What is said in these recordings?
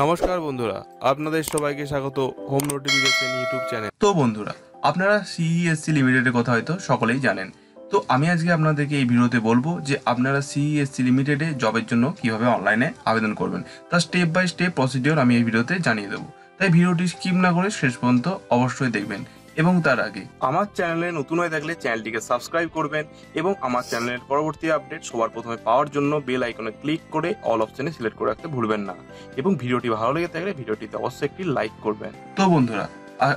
নমস্কার বন্ধুরা, আপনাদের সবাইকে স্বাগত হোম নোটিফিকেশন ইউটিউব চ্যানেল তো বন্ধুরা, আপনারা সিইএসসি লিমিটেডের কথা হয়তো সকলেই জানেন। তো আমি আজকে আপনাদেরকে এই ভিডিওতে বলব যে আপনারা সিইএসসি লিমিটেডে জবের জন্য কীভাবে অনলাইনে আবেদন করবেন। তার স্টেপ বাই স্টেপ প্রসিডিওর আমি এই ভিডিওতে জানিয়ে দেবো। তাই ভিডিওটি স্কিপ না করে শেষ পর্যন্ত অবশ্যই দেখবেন। এবং তার আগে। আমার চ্যানেলে নতুন হয়ে থাকলে চ্যানেলটিকে সাবস্ক্রাইব করবেন এবং আমার চ্যানেলের পরবর্তী আপডেট সবার প্রথমে পাওয়ার জন্য বেল আইকনে ক্লিক করে অল অপশনে সিলেক্ট করে রাখতে ভুলবেন না। এবং ভিডিওটি ভালো লেগে থাকলে ভিডিওটিতে অবশ্যই একটি লাইক করবেন। তো বন্ধুরা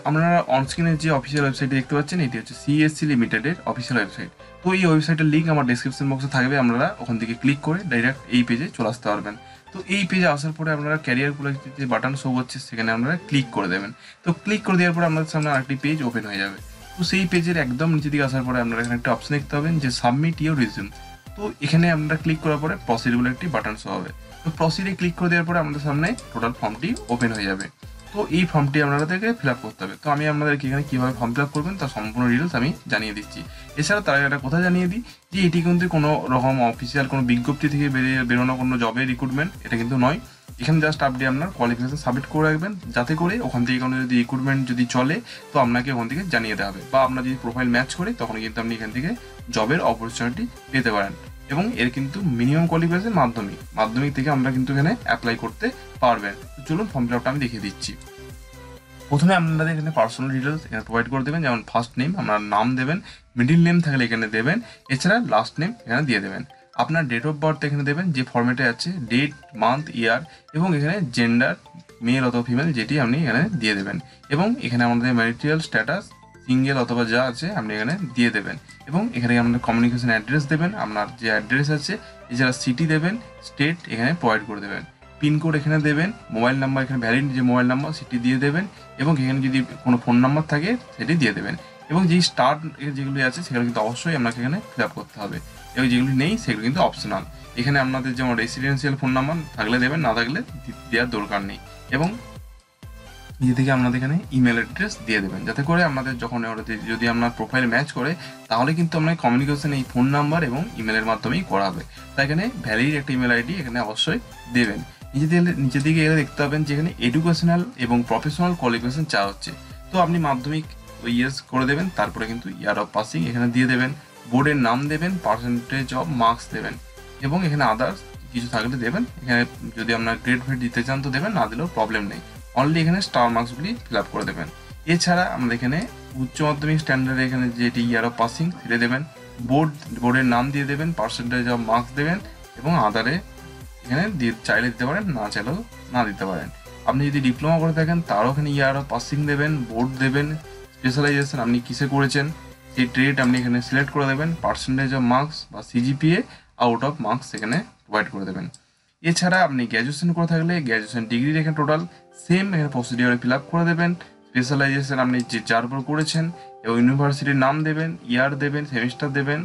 আপনারা অনস্ক্রিনের যে অফিসিয়াল ওয়েবসাইটটি দেখতে পাচ্ছেন, এটি হচ্ছে সিএসসি লিমিটেডের অফিসিয়াল ওয়েবসাইট তো এই ওয়েবসাইটের লিঙ্ক আমার ডিসক্রিপশন বক্সে থাকবে, আপনারা ওখান থেকে ক্লিক করে ডাইরেক্ট এই পেজে চলে আসতে পারবেন। তো এই পেজে আসার পরে আপনারা ক্যারিয়ারগুলো যে বাটন শো হচ্ছে, সেখানে আপনারা ক্লিক করে দেবেন। তো ক্লিক করে দেওয়ার পরে আপনাদের সামনে আরেকটি পেজ ওপেন হয়ে যাবে। তো সেই পেজের একদম নিচে দিকে আসার পরে আপনারা এখানে একটা অপশন দেখতে পাবেন যে সাবমিট ইউর রিজিউম তো এখানে আপনারা ক্লিক করার পরে প্রসিড একটি বাটন শো হবে। তো প্রসিডে ক্লিক করে দেওয়ার পরে আমাদের সামনে টোটাল ফর্মটি ওপেন হয়ে যাবে। তো এই ফর্মটি আপনাদেরকে ফিল আপ করতে হবে। তো আমি আপনাদেরকে এখানে কীভাবে ফর্ম ফিল আপ করবেন তার সম্পূর্ণ ডিটেলস আমি জানিয়ে দিচ্ছি। এছাড়া তার একটা কথা জানিয়ে দিই যে এটি কিন্তু কোনো রকম অফিসিয়াল কোনো বিজ্ঞপ্তি থেকে বেরিয়ে বেরোনো কোনো জবের রিক্রুটমেন্ট এটা কিন্তু নয়। এখানে জাস্ট আপনি আপনার কোয়ালিফিকেশন সাবমিট করে রাখবেন, যাতে করে ওখান থেকে কোনো যদি রিক্রুটমেন্ট যদি চলে, তো আপনাকে ওখান থেকে জানিয়ে দেওয়া হবে। বা আপনার যদি প্রোফাইল ম্যাচ করে, তখন কিন্তু আপনি এখান থেকে জবের অপরচুনিটি পেতে পারেন। এবং এর কিন্তু মিনিমাম কোয়ালিফিকেশন মাধ্যমিক। মাধ্যমিক থেকে আমরা কিন্তু এখানে অ্যাপ্লাই করতে পারবেন চলুন ফর্ম ফিল আমি দেখিয়ে দিচ্ছি। প্রথমে আপনাদের এখানে পার্সোনাল ডিটেলস এখানে প্রোভাইড করে দেবেন, যেমন ফার্স্ট নেম আপনার নাম দেবেন মিডিল নেম থাকলে এখানে দেবেন, এছাড়া লাস্ট নেম এখানে দিয়ে দেবেন। আপনার ডেট অফ বার্থ এখানে দেবেন, যে ফর্মেটে আছে ডেট মান্থ ইয়ার এবং এখানে জেন্ডার মেল অথবা ফিমেল যেটি আপনি এখানে দিয়ে দেবেন। এবং এখানে আমাদের ম্যারিটাল স্ট্যাটাস সিঙ্গেল অথবা যা আছে আপনি এখানে দিয়ে দেবেন। এবং এখানে আপনার কমিউনিকেশন অ্যাড্রেস দেবেন, আপনার যে অ্যাড্রেস আছে, এছাড়া সিটি দেবেন স্টেট এখানে প্রোভাইড করে দেবেন। পিনকোড এখানে দেবেন মোবাইল নাম্বার এখানে ভ্যালিড যে মোবাইল নাম্বার সেটি দিয়ে দেবেন, এবং এখানে যদি কোনো ফোন নাম্বার থাকে, সেটি দিয়ে দেবেন। এবং যেই স্টার যেগুলি আছে, সেগুলো কিন্তু অবশ্যই আপনাকে এখানে ফিল আপ করতে হবে। এবং যেগুলি নেই, সেগুলো কিন্তু অপশনাল এখানে আপনাদের যেমন রেসিডেন্সিয়াল ফোন নাম্বার থাকলে দেবেন, না থাকলে দেওয়ার দরকার নেই। এবং নিজে থেকে আপনাদের এখানে ইমেল অ্যাড্রেস দিয়ে দেবেন। যাতে করে আপনাদের যখন যদি আপনার প্রোফাইল ম্যাচ করে, তাহলে কিন্তু আপনার কমিউনিকেশন এই ফোন নাম্বার এবং ইমেলের মাধ্যমেই করা হবে তাই এখানে ভ্যালিড একটা ইমেল আইডি এখানে অবশ্যই দেবেন। নিচে দিকে নিচের দিকে এলে দেখতে পাবেন যে এখানে এডুকেশনাল এবং প্রফেশনাল কোয়ালিফিকেশন চা হচ্ছে। তো আপনি মাধ্যমিক ইয়েস করে দেবেন, তারপরে কিন্তু ইয়ার অফ পাসিং এখানে দিয়ে দেবেন। বোর্ডের নাম দেবেন পার্সেন্টেজ অফ মার্কস দেবেন এবং এখানে আদার্স কিছু থাকলে দেবেন। এখানে যদি আপনার গ্রেড ফেড দিতে চান তো দেবেন, না দিলেও প্রবলেম নেই। অনলি এখানে স্টার মার্কসগুলি ফিল আপ করে দেবেন। এছাড়া আমাদের এখানে উচ্চ মাধ্যমিক স্ট্যান্ডার্ডে এখানে যেটি ইয়ার অফ পাসিং সেটা দেবেন। বোর্ড বোর্ডের নাম দিয়ে দেবেন পার্সেন্টেজ অফ মার্কস দেবেন এবং আদারে এখানে দিয়ে, চাইলে দিতে পারেন, না চাইলেও না দিতে পারেন। আপনি যদি ডিপ্লোমা করে থাকেন, তারও এখানে ইয়ার অফ পাসিং দেবেন বোর্ড দেবেন স্পেশালাইজেশন আপনি কিসে করেছেন, সেই ট্রেড আপনি এখানে সিলেক্ট করে দেবেন পার্সেন্টেজ অফ মার্কস বা সিজিপিএ আউট অফ মার্কস এখানে প্রোভাইড করে দেবেন। এছাড়া আপনি গ্র্যাজুয়েশন করে থাকলে গ্র্যাজুয়েশন ডিগ্রি এখানে টোটাল সেম এখানে প্রসিডিওরে ফিল আপ করে দেবেন। স্পেশালাইজেশন আপনি যে, যার উপর করেছেন এবং ইউনিভার্সিটির নাম দেবেন ইয়ার দেবেন সেমিস্টার দেবেন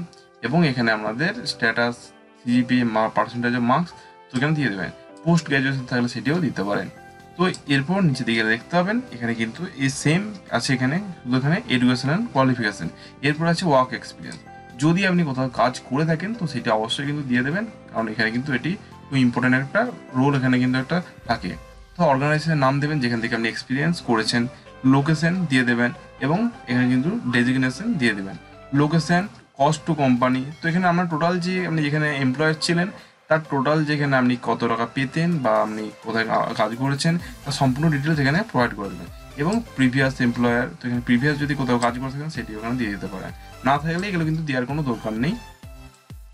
এবং এখানে আপনাদের status CGPA percentage of marks তো এখানে দিয়ে দেবেন। পোস্ট গ্র্যাজুয়েশন থাকলে সেটিও দিতে পারেন। তো এরপর নিচে দিকে দেখতে পাবেন, এখানে কিন্তু এই সেম আছে এখানে, শুধু এখানে এডুকেশনাল কোয়ালিফিকেশন এরপর আছে ওয়ার্ক এক্সপিরিয়েন্স যদি আপনি কোথাও কাজ করে থাকেন, তো সেটা অবশ্যই কিন্তু দিয়ে দেবেন। কারণ এখানে কিন্তু এটি খুব ইম্পর্টেন্ট একটা রোল এখানে কিন্তু একটা থাকে। তো অর্গানাইজেশনের নাম দেবেন, যেখান থেকে আপনি এক্সপিরিয়েন্স করেছেন লোকেশন দিয়ে দেবেন এবং এখানে কিন্তু ডেজিগনেশন দিয়ে দেবেন। লোকেশন কস্ট টু কোম্পানি তো এখানে আপনার টোটাল যে আপনি যেখানে এমপ্লয়ার ছিলেন, তার টোটাল যেখানে আপনি কত টাকা পেতেন বা আপনি কোথায় কাজ করেছেন, তার সম্পূর্ণ ডিটেলস এখানে প্রোভাইড করে দেবেন। এবং প্রিভিয়াস এমপ্লয়ার তো এখানে প্রিভিয়াস যদি কোথাও কাজ করে থাকেন, সেটি ওখানে দিয়ে দিতে পারেন। না থাকলে এগুলো কিন্তু দেওয়ার কোনো দরকার নেই।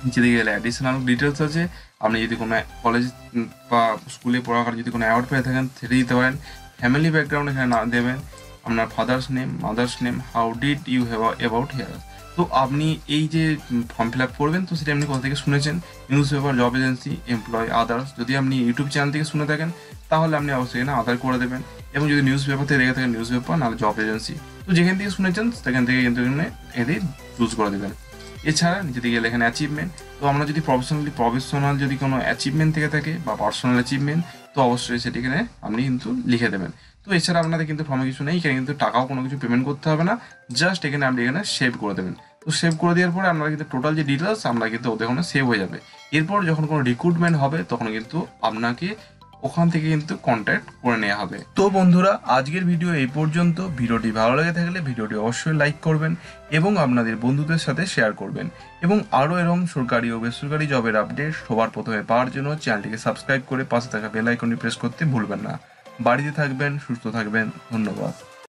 নিচে দিকে গেলে অ্যাডিশনাল ডিটেলস আছে। আপনি যদি কোনো কলেজ বা স্কুলে পড়াকার যদি কোনো অ্যাওয়ার্ড পেয়ে থাকেন, সেটা দিতে পারেন। ফ্যামিলি ব্যাকগ্রাউন্ড এখানে না দেবেন। আপনার father's name mother's name how did you have about here তো আপনি এই যে ফর্ম ফিল আপ করবেন, তো সেটা আপনি কোথা থেকে শুনেছেন? News paper job agency employ others যদি আপনি ইউটিউব চ্যানেল থেকে শুনে থাকেন, তাহলে আপনি অবশ্যই এখানে আদার করে দেবেন। এবং যদি নিউজ পেপার থেকে দেখে থাকেন নিউজ পেপার নাহলে জব এজেন্সি তো যেখান থেকে শুনেছেন, সেখান থেকে কিন্তু এখানে এদের চুজ করে দেবেন। এছাড়া নিচে দিকে এখানে অ্যাচিভমেন্ট তো আমরা যদি প্রফেশনালি প্রফেশনাল যদি কোনো অ্যাচিভমেন্ট থেকে থাকে বা পার্সোনাল অ্যাচিভমেন্ট তো অবশ্যই সেটি এখানে আপনি কিন্তু লিখে দেবেন। তো এছাড়া আপনাদের কিন্তু ফর্মে কিছু নেই, এখানে কিন্তু টাকাও কোনো কিছু পেমেন্ট করতে হবে না জাস্ট এখানে আপনি এখানে সেভ করে দেবেন। তো সেভ করে দেওয়ার পরে আমরা কিন্তু টোটাল যে ডিটেলস আমরা কিন্তু ওদের ওখানে সেভ হয়ে যাবে। এরপর যখন কোনো রিক্রুটমেন্ট হবে, তখন কিন্তু আপনাকে ওখান থেকে কিন্তু কন্ট্যাক্ট করে নেওয়া হবে। তো বন্ধুরা, আজকের ভিডিও এই পর্যন্ত। ভিডিওটি ভালো লেগে থাকলে ভিডিওটি অবশ্যই লাইক করবেন এবং আপনাদের বন্ধুদের সাথে শেয়ার করবেন। এবং আরও এরম সরকারি ও বেসরকারি জবের আপডেট সবার প্রথমে পাওয়ার জন্য চ্যানেলটিকে সাবস্ক্রাইব করে পাশে থাকা বেল আইকনটি প্রেস করতে ভুলবেন না। বাড়িতে থাকবেন, সুস্থ থাকবেন, ধন্যবাদ।